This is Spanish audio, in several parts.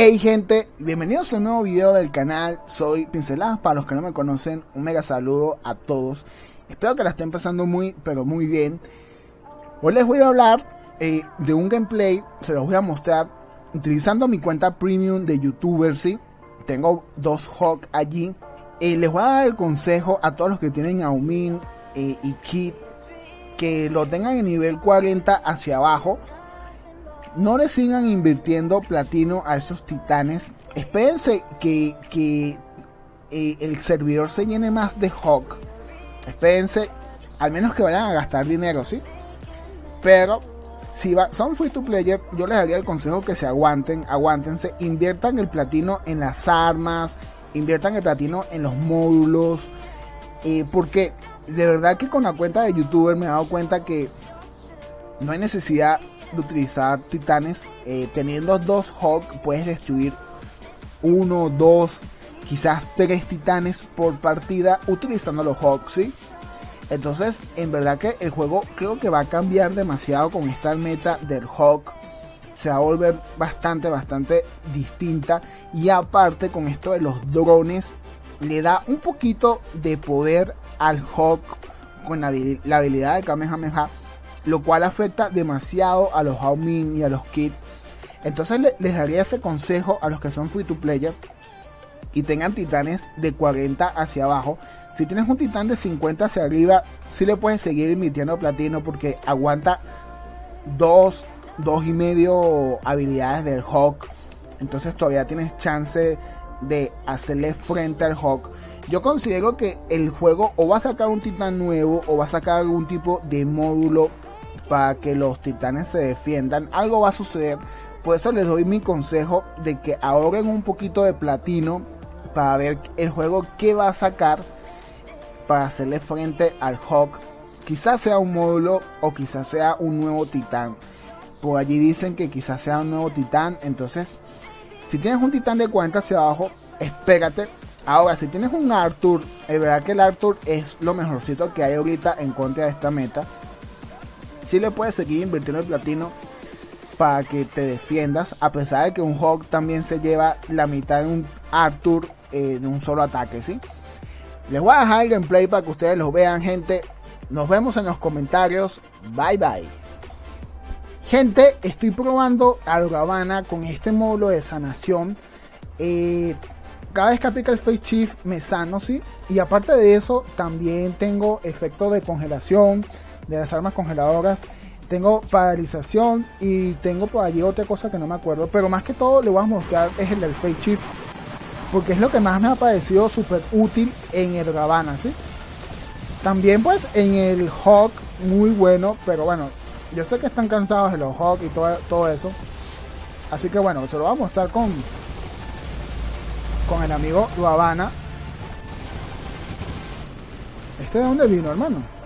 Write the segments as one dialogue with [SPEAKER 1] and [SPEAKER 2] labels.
[SPEAKER 1] Hey gente, bienvenidos a un nuevo video del canal, soy Pinceladas, para los que no me conocen, un mega saludo a todos. Espero que la estén pasando muy, pero muy bien. Hoy les voy a hablar eh, de un gameplay, se los voy a mostrar utilizando mi cuenta premium de youtuber, ¿sí? Tengo dos Hawk allí. Eh, les voy a dar el consejo a todos los que tienen Aumin eh, y Kit que lo tengan en nivel 40 hacia abajo no le sigan invirtiendo platino a estos titanes. Espérense que, eh, el servidor se llene más de Hawk. Espérense, al menos que vayan a gastar dinero, ¿sí? Pero si son free to player, yo les daría el consejo que se aguanten, aguántense, inviertan el platino en las armas, inviertan el platino en los módulos, eh, porque de verdad que con la cuenta de youtuber me he dado cuenta que no hay necesidad de utilizar titanes. Eh, teniendo dos Hawk puedes destruir uno, dos, quizás tres titanes por partida utilizando los Hawk, ¿sí? Entonces, en verdad que el juego creo que va a cambiar demasiado con esta meta del Hawk. Se va a volver bastante, bastante distinta. Y aparte con esto de los drones, le da un poquito de poder al Hawk con la, la habilidad de Kamehameha lo cual afecta demasiado a los Haomin y a los Kits. Entonces les daría ese consejo a los que son free to player y tengan titanes de 40 hacia abajo. Si tienes un titán de 50 hacia arriba, sí le puedes seguir invirtiendo platino porque aguanta dos, dos y medio habilidades del Hawk. Entonces todavía tienes chance de hacerle frente al Hawk. Yo considero que el juego o va a sacar un titán nuevo o va a sacar algún tipo de módulo para que los titanes se defiendan. Algo va a suceder. Por eso les doy mi consejo de que ahorren un poquito de platino para ver el juego que va a sacar para hacerle frente al Hawk. Quizás sea un módulo o quizás sea un nuevo titán. Por allí dicen que quizás sea un nuevo titán. Entonces, si tienes un titán de 40 hacia abajo, espérate. Ahora, si tienes un Arthur, es verdad que el Arthur es lo mejorcito que hay ahorita en contra de esta meta si le puedes seguir invirtiendo el platino para que te defiendas, a pesar de que un Hawk también se lleva la mitad de un Arthur en un solo ataque, ¿sí? Les voy a dejar el gameplay para que ustedes lo vean, gente. Nos vemos en los comentarios. Bye bye. Gente, estoy probando Algabana con este módulo de sanación. Eh, cada vez que aplica el Face Shift me sano, ¿sí? Y aparte de eso, también tengo efecto de congelación de las armas congeladoras. Tengo paralización y tengo por allí otra cosa que no me acuerdo. Pero más que todo le voy a mostrar es el del Face Shift. Porque es lo que más me ha parecido súper útil en el Gabana, ¿sí? También pues en el Hawk muy bueno. Pero bueno, yo sé que están cansados de los Hawk y todo, todo eso. Así que bueno, se lo voy a mostrar con, con el amigo Gabana. ¿Este de dónde vino, hermano?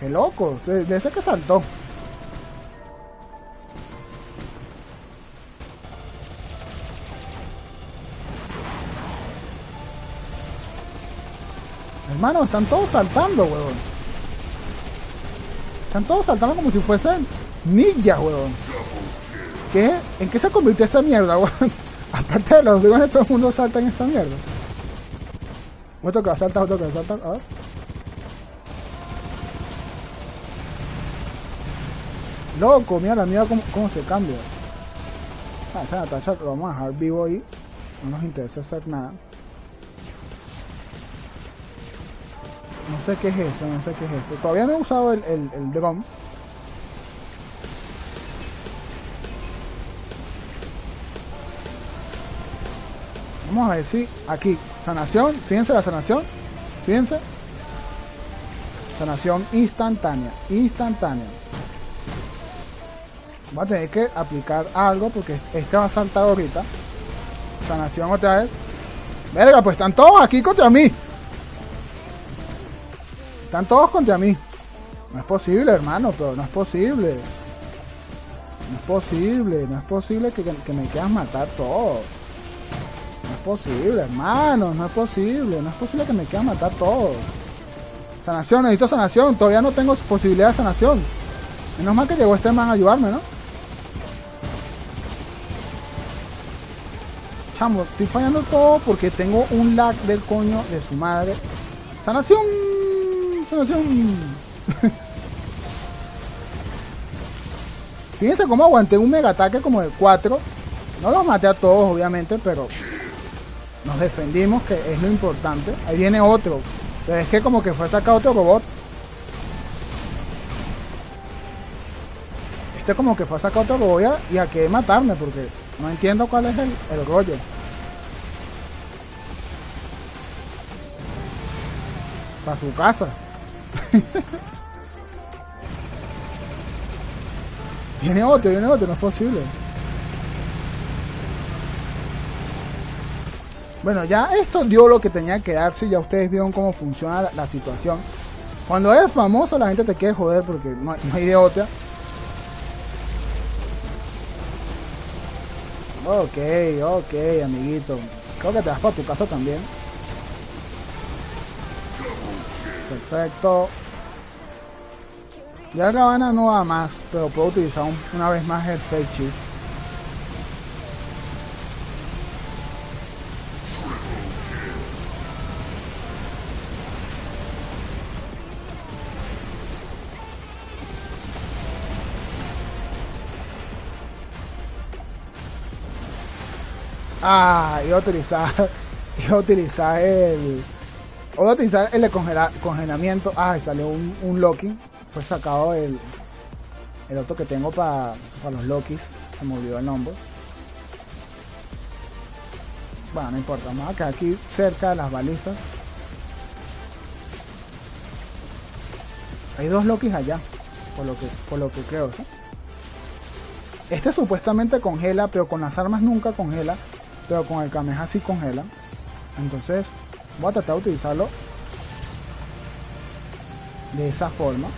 [SPEAKER 1] Qué loco, de, ese que saltó. Hermano, están todos saltando, huevón. Están todos saltando como si fuesen ninjas, huevón. ¿Qué? ¿En qué se convirtió esta mierda, huevón? Aparte de los de todo el mundo salta en esta mierda. Otro que salta, otro que salta. A ver. Loco, mira la mía cómo, se cambia. Ah, esa Natasha lo vamos a dejar vivo ahí. No nos interesa hacer nada. No sé qué es eso, no sé qué es eso. Todavía no he usado el, el, el. Vamos a ver si aquí, sanación, fíjense la sanación, fíjense. Sanación instantánea, instantánea. Voy a tener que aplicar algo porque este va a saltar ahorita. Sanación otra vez. Verga, pues están todos aquí contra mí. Están todos contra mí. No es posible, hermano, pero no es posible. No es posible, no es posible que, me quieran matar todos. No es posible, hermano, no es posible. No es posible que me quieran matar todos. Sanación, necesito sanación. Todavía no tengo posibilidad de sanación. Menos mal que llegó este man a ayudarme, ¿no? Chamo, estoy fallando todo porque tengo un lag del coño de su madre. Sanación. Sanación. Fíjense cómo aguanté un mega ataque como de 4. No los maté a todos, obviamente, pero nos defendimos, que es lo importante. Ahí viene otro. Pero es que como que fue sacado otro robot. Este como que fue sacado otro robot y a que matarme, porque no entiendo cuál es el, el rollo. Para su casa. Viene otro, viene otro, no es posible. Bueno, ya esto dio lo que tenía que darse, ya ustedes vieron cómo funciona la, situación. Cuando eres famoso la gente te quiere joder porque no, hay de otra. Ok, ok, amiguito. Creo que te vas para tu casa también. Perfecto. Ya Gabana no va más, pero puedo utilizar una vez más el Fake. Ah, iba a utilizar, iba a utilizar el, voy a utilizar el de congelamiento. Ah, salió un, un Loki fue sacado el, el otro que tengo para los Lokis. Se me olvidó el nombre. Bueno, no importa, vamos a quedar aquí cerca de las balizas. Hay dos Lokis allá, por lo que, por lo que creo. Este supuestamente congela, pero con las armas nunca congela. Pero con el Kameha sí congela. Entonces, voy a tratar de utilizarlo de esa forma.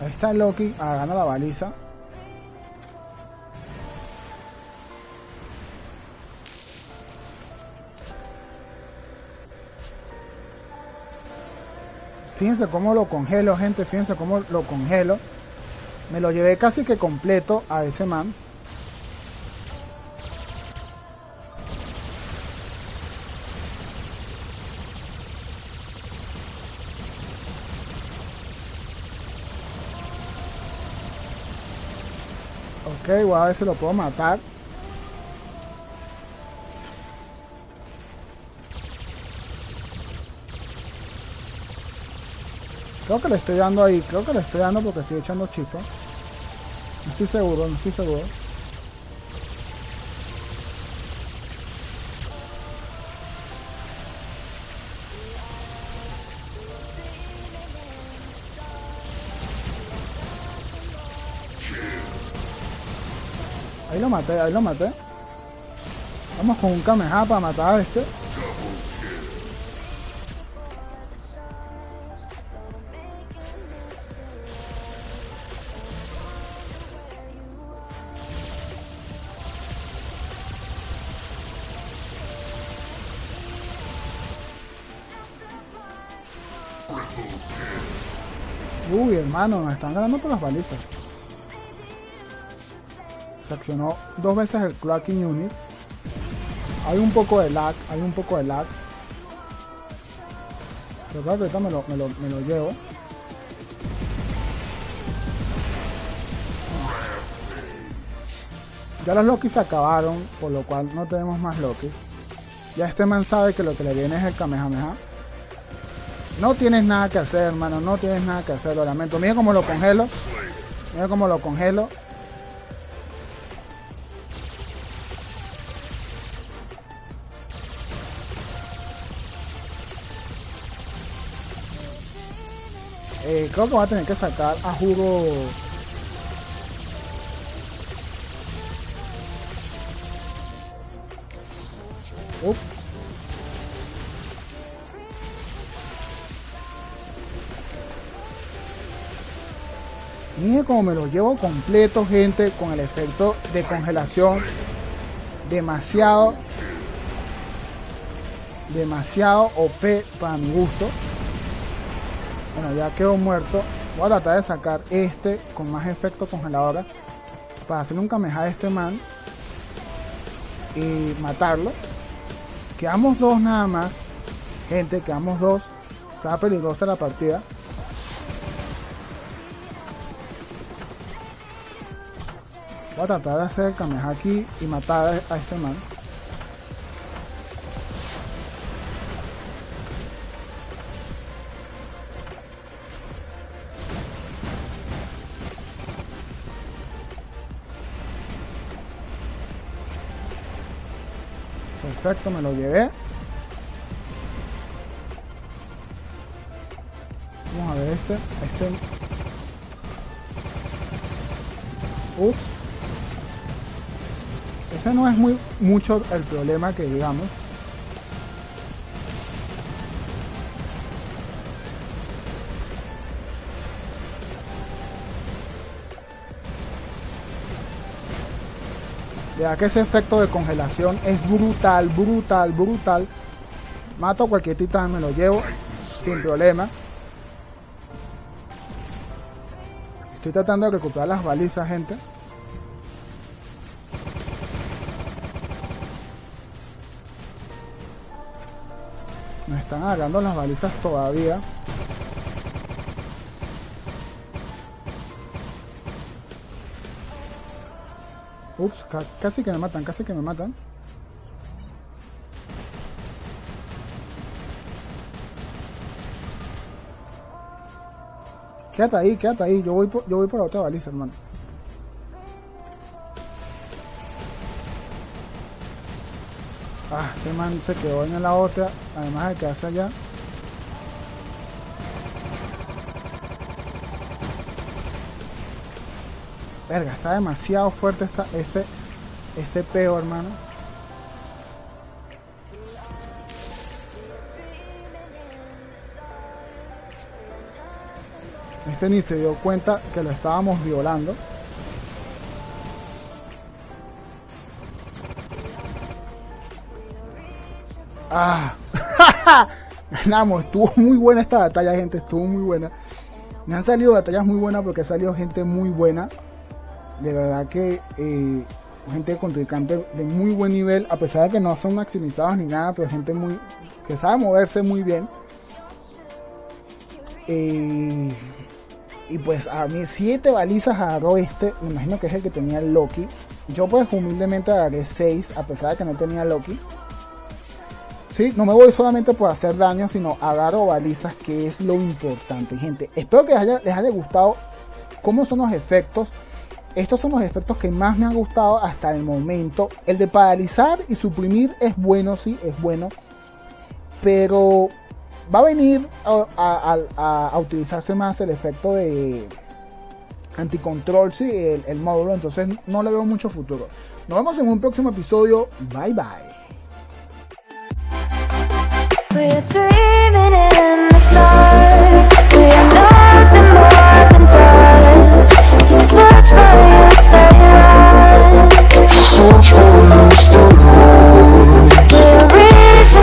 [SPEAKER 1] Ahí está Loki, gana la baliza. Fíjense cómo lo congelo, gente. Fíjense cómo lo congelo. Me lo llevé casi que completo a ese man. Ok, voy a ver si lo puedo matar. Creo que le estoy dando ahí, creo que le estoy dando porque estoy echando chispas. No estoy seguro, no estoy seguro. Ahí lo maté, ahí lo maté. Vamos con un Kameha para matar a este. Uy, hermano, nos están ganando por las balizas. Se accionó dos veces el clocking unit. Hay un poco de lag, hay un poco de lag. Pero claro que ahorita me lo, me lo, me lo llevo. Ya los Loki se acabaron, por lo cual no tenemos más Loki. Ya este man sabe que lo que le viene es el Kamehameha. No tienes nada que hacer, hermano. No tienes nada que hacer, lo lamento. Mira cómo lo congelo. Mira cómo lo congelo. Eh, creo que voy a tener que sacar a jugo Miren como me lo llevo completo, gente, con el efecto de congelación. Demasiado, demasiado OP para mi gusto. Bueno, ya quedó muerto. Voy a tratar de sacar este con más efecto congeladora para hacer un kameha a este man y matarlo. Quedamos dos nada más. Gente, quedamos dos. Está peligrosa la partida. Voy a tratar de hacer aquí y matar a este man. Perfecto, me lo llevé. Vamos a ver este. Este. Ups. Ese no es muy mucho el problema que digamos. Ya que ese efecto de congelación es brutal, brutal, brutal. Mato cualquier titán, me lo llevo sin problema. Estoy tratando de recuperar las balizas, gente. Están agarrando las balizas todavía. Ups, casi que me matan, casi que me matan. Quédate ahí, quédate ahí. Yo voy por, yo voy por la otra baliza, hermano. Este man se quedó en la otra. Además de quedarse allá. Verga, está demasiado fuerte esta, este, este peo, hermano. Este ni se dio cuenta que lo estábamos violando. Ah, ganamos. Estuvo muy buena esta batalla, gente. Estuvo muy buena. Me han salido batallas muy buenas porque ha salido gente muy buena de verdad que eh, gente contrincante de muy buen nivel, a pesar de que no son maximizados ni nada, pero gente muy que sabe moverse muy bien. Eh, y pues a mí siete balizas agarró este, me imagino que es el que tenía Loki. Yo pues humildemente agarré 6, a pesar de que no tenía Loki. Sí, no me voy solamente por hacer daño, sino agarro balizas, que es lo importante, gente. Espero que les haya, les haya gustado cómo son los efectos estos son los efectos que más me han gustado hasta el momento. El de paralizar y suprimir es bueno, sí, es bueno. Pero va a venir a, utilizarse más el efecto de anticontrol, sí, el, el, módulo. Entonces no le veo mucho futuro. Nos vemos en un próximo episodio. Bye bye.
[SPEAKER 2] We're dreaming in the dark. We are nothing more than dust You search for you stay You search for